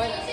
Buenas.